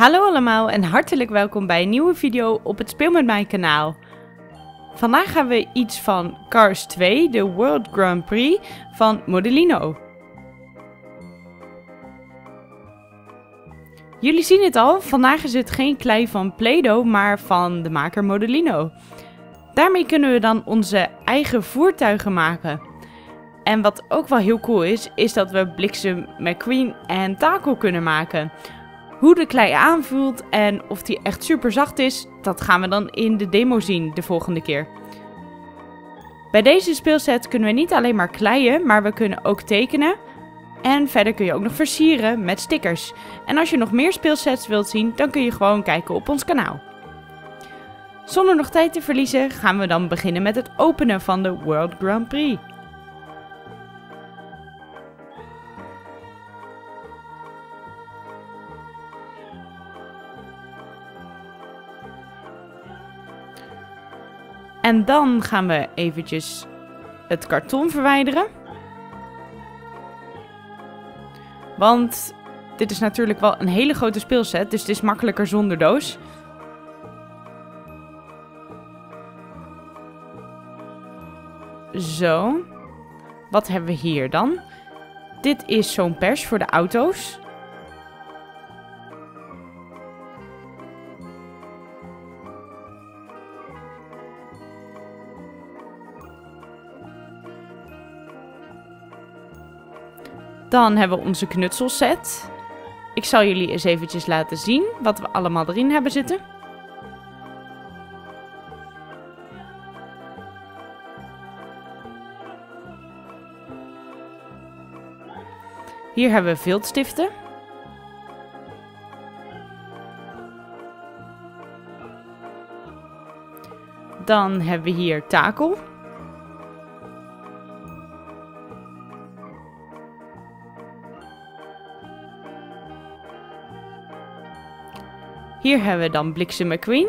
Hallo allemaal en hartelijk welkom bij een nieuwe video op het Speel met mij kanaal. Vandaag gaan we iets van Cars 2, de World Grand Prix van Modellino. Jullie zien het al, vandaag is het geen klei van Play-Doh, maar van de maker Modellino. Daarmee kunnen we dan onze eigen voertuigen maken. En wat ook wel heel cool is, is dat we Bliksem, McQueen en Taco kunnen maken. Hoe de klei aanvoelt en of die echt super zacht is, dat gaan we dan in de demo zien de volgende keer. Bij deze speelset kunnen we niet alleen maar kleien, maar we kunnen ook tekenen. En verder kun je ook nog versieren met stickers. En als je nog meer speelsets wilt zien, dan kun je gewoon kijken op ons kanaal. Zonder nog tijd te verliezen gaan we dan beginnen met het openen van de World Grand Prix. En dan gaan we eventjes het karton verwijderen. Want dit is natuurlijk wel een hele grote speelset, dus het is makkelijker zonder doos. Zo. Wat hebben we hier dan? Dit is zo'n pers voor de auto's. Dan hebben we onze knutselset. Ik zal jullie eens eventjes laten zien wat we allemaal erin hebben zitten. Hier hebben we viltstiften. Dan hebben we hier takel. Hier hebben we dan Bliksem McQueen.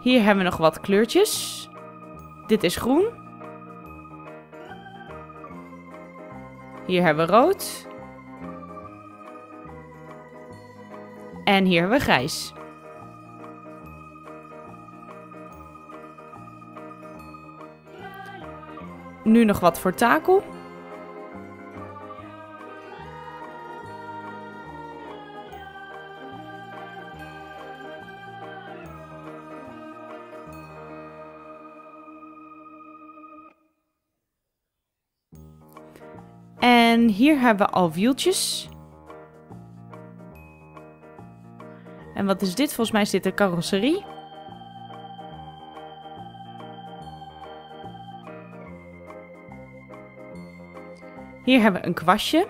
Hier hebben we nog wat kleurtjes. Dit is groen. Hier hebben we rood. En hier hebben we grijs. Nu nog wat voor takel. En hier hebben we al wieltjes. En wat is dit? Volgens mij is dit de carrosserie. Hier hebben we een kwastje.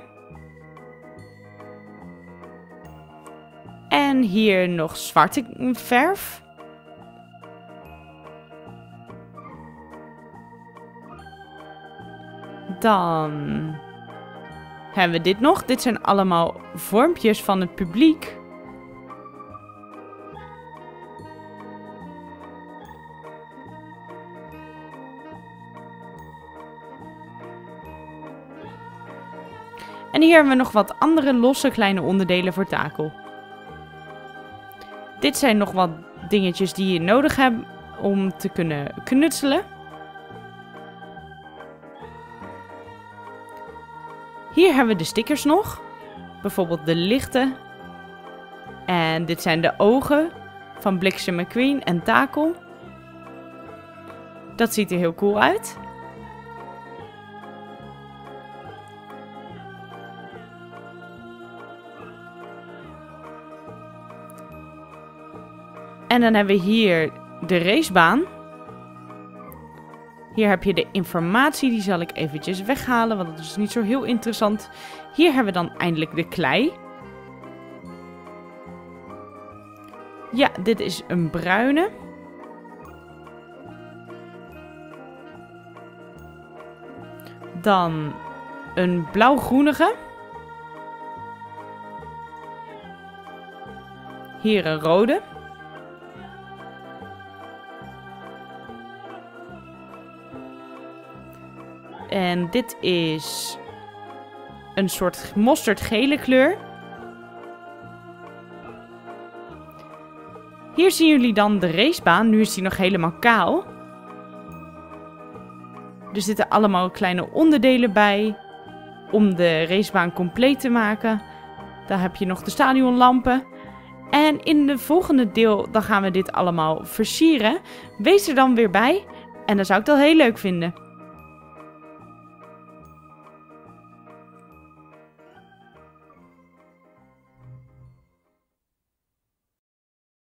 En hier nog zwarte verf. Dan hebben we dit nog. Dit zijn allemaal vormpjes van het publiek. En hier hebben we nog wat andere losse kleine onderdelen voor takel. Dit zijn nog wat dingetjes die je nodig hebt om te kunnen knutselen. Hier hebben we de stickers nog. Bijvoorbeeld de lichten. En dit zijn de ogen van Bliksem McQueen en Takel. Dat ziet er heel cool uit. En dan hebben we hier de racebaan. Hier heb je de informatie, die zal ik eventjes weghalen, want dat is niet zo heel interessant. Hier hebben we dan eindelijk de klei. Ja, dit is een bruine. Dan een blauwgroenige. Hier een rode. En dit is een soort mosterdgele kleur. Hier zien jullie dan de racebaan. Nu is die nog helemaal kaal. Er zitten allemaal kleine onderdelen bij om de racebaan compleet te maken. Daar heb je nog de stadionlampen. En in de volgende deel dan gaan we dit allemaal versieren. Wees er dan weer bij en dan zou ik dat heel leuk vinden.